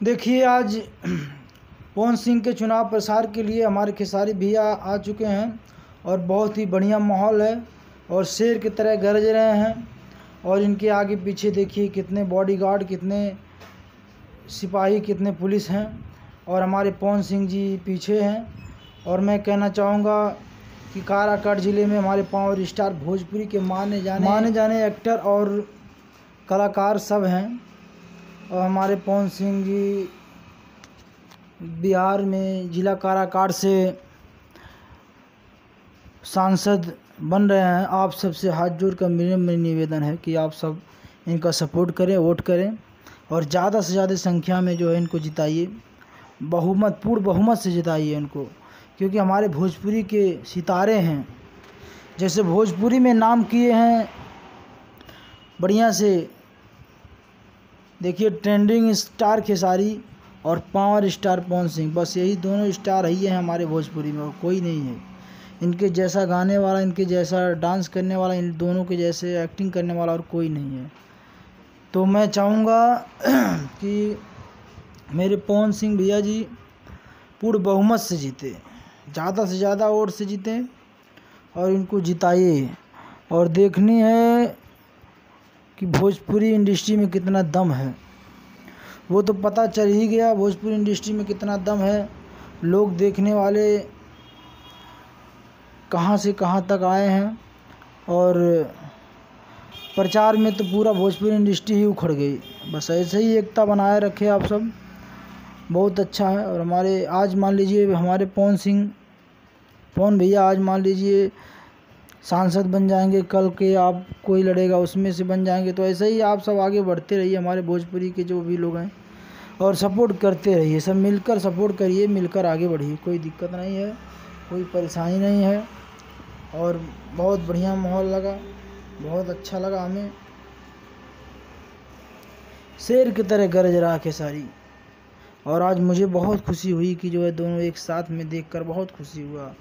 देखिए, आज पवन सिंह के चुनाव प्रसार के लिए हमारे खेसारी भैया आ चुके हैं और बहुत ही बढ़िया माहौल है और शेर की तरह गरज रहे हैं और इनके आगे पीछे देखिए कितने बॉडीगार्ड कितने सिपाही, कितने पुलिस हैं और हमारे पवन सिंह जी पीछे हैं। और मैं कहना चाहूँगा कि काराकाट ज़िले में हमारे पावर स्टार भोजपुरी के माने जाने माने जाने एक्टर और कलाकार सब हैं। और हमारे पवन सिंह जी बिहार में जिला काराकाट से सांसद बन रहे हैं। आप सबसे हाथ जोड़ कर मेरे में निवेदन है कि आप सब इनका सपोर्ट करें, वोट करें और ज़्यादा से ज़्यादा संख्या में जो है इनको जिताइए। बहुमत, पूर्ण बहुमत से जिताइए इनको, क्योंकि हमारे भोजपुरी के सितारे हैं। जैसे भोजपुरी में नाम किए हैं, बढ़िया से देखिए ट्रेंडिंग स्टार खेसारी और पावर स्टार पवन सिंह, बस यही दोनों स्टार ही हैं हमारे भोजपुरी में और कोई नहीं है। इनके जैसा गाने वाला, इनके जैसा डांस करने वाला, इन दोनों के जैसे एक्टिंग करने वाला और कोई नहीं है। तो मैं चाहूँगा कि मेरे पवन सिंह भैया जी पूर्ण बहुमत से जीते, ज़्यादा से ज़्यादा वोट से जीते और इनको जिताइए। और देखनी है कि भोजपुरी इंडस्ट्री में कितना दम है। वो तो पता चल ही गया भोजपुरी इंडस्ट्री में कितना दम है। लोग देखने वाले कहाँ से कहाँ तक आए हैं और प्रचार में तो पूरा भोजपुरी इंडस्ट्री ही उखड़ गई। बस ऐसे ही एकता बनाए रखे आप सब। बहुत अच्छा है और हमारे, आज मान लीजिए हमारे पवन सिंह, पवन भैया आज मान लीजिए सांसद बन जाएँगे कल के, आप कोई लड़ेगा उसमें से बन जाएँगे। तो ऐसे ही आप सब आगे बढ़ते रहिए, हमारे भोजपुरी के जो भी लोग हैं, और सपोर्ट करते रहिए, सब मिलकर सपोर्ट करिए, मिलकर आगे बढ़िए, कोई दिक्कत नहीं है, कोई परेशानी नहीं है, और बहुत बढ़िया माहौल लगा, बहुत अच्छा लगा हमें। शेर की तरह गरज रहा के सारी, और आज मुझे बहुत खुशी हुई कि जो है दोनों एक साथ में देखकर बहुत खुशी हुआ।